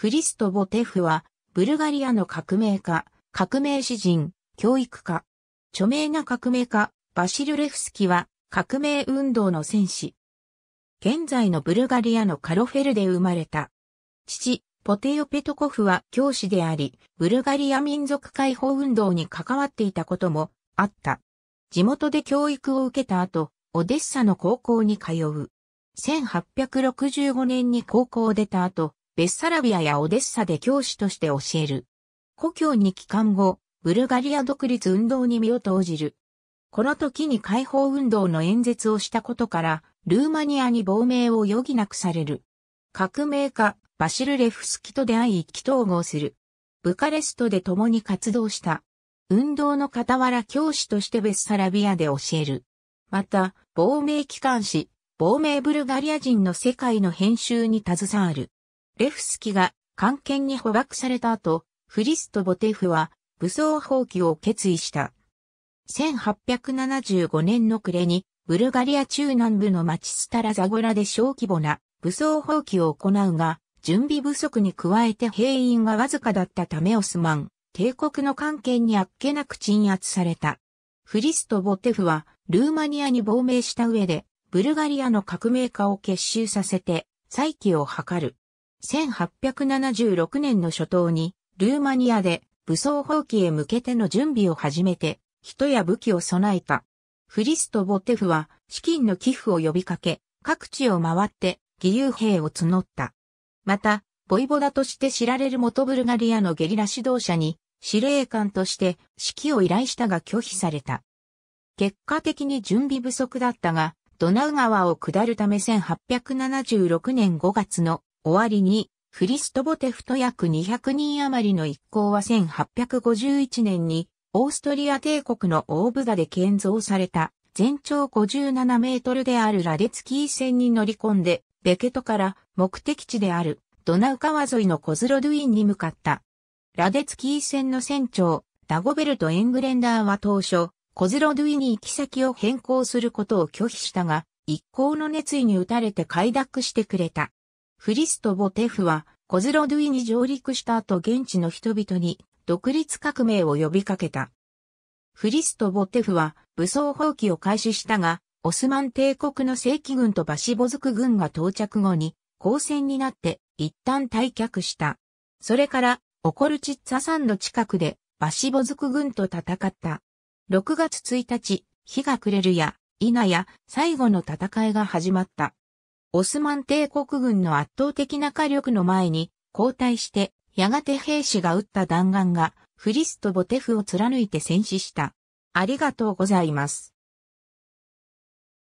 フリスト・ボテフは、ブルガリアの革命家、革命詩人、教育家。著名な革命家、バシル・レフスキは、革命運動の戦士。現在のブルガリアのカロフェルで生まれた。父、ポテヨ・ペトコフは教師であり、ブルガリア民族解放運動に関わっていたこともあった。地元で教育を受けた後、オデッサの高校に通う。1865年に高校を出た後、ベッサラビアやオデッサで教師として教える。故郷に帰還後、ブルガリア独立運動に身を投じる。この時に解放運動の演説をしたことから、ルーマニアに亡命を余儀なくされる。革命家、バシル・レフスキと出会い意気統合する。ブカレストで共に活動した。運動の傍ら教師としてベッサラビアで教える。また、亡命機関誌、亡命ブルガリア人の世界の編集に携わる。レフスキが関係に捕獲された後、フリスト・ボテフは武装放棄を決意した。1875年の暮れに、ブルガリア中南部の町スタラザゴラで小規模な武装放棄を行うが、準備不足に加えて兵員がわずかだったためオスマン、帝国の関係にあっけなく鎮圧された。フリスト・ボテフは、ルーマニアに亡命した上で、ブルガリアの革命家を結集させて、再起を図る。1876年の初頭に、ルーマニアで武装放棄へ向けての準備を始めて、人や武器を備えた。フリスト・ボテフは、資金の寄付を呼びかけ、各地を回って義勇兵を募った。また、ボイボダとして知られる元ブルガリアのゲリラ指導者に司令官として指揮を依頼したが拒否された。結果的に準備不足だったが、ドナウ川を下るため1876年5月の終わりに、フリストボテフと約200人余りの一行は1851年に、オーストリア帝国の大ブダで建造された全長57メートルであるラデツキー船に乗り込んで、ベケトから目的地であるドナウ川沿いのコズロドゥインに向かった。ラデツキー船の船長、ダゴベルト・エングレンダーは当初、コズロドゥイに行き先を変更することを拒否したが、一行の熱意に打たれて快諾してくれた。フリスト・ボテフは、コズロドゥイに上陸した後現地の人々に独立革命を呼びかけた。フリスト・ボテフは武装放棄を開始したが、オスマン帝国の正規軍とバシボズク軍が到着後に、交戦になって一旦退却した。それから、オコルチッツァ山の近くでバシボズク軍と戦った。6月1日、日が暮れるや、否や、最後の戦いが始まった。オスマン帝国軍の圧倒的な火力の前に交代して、やがて兵士が撃った弾丸がフリスト・ボテフを貫いて戦死した。ありがとうございます。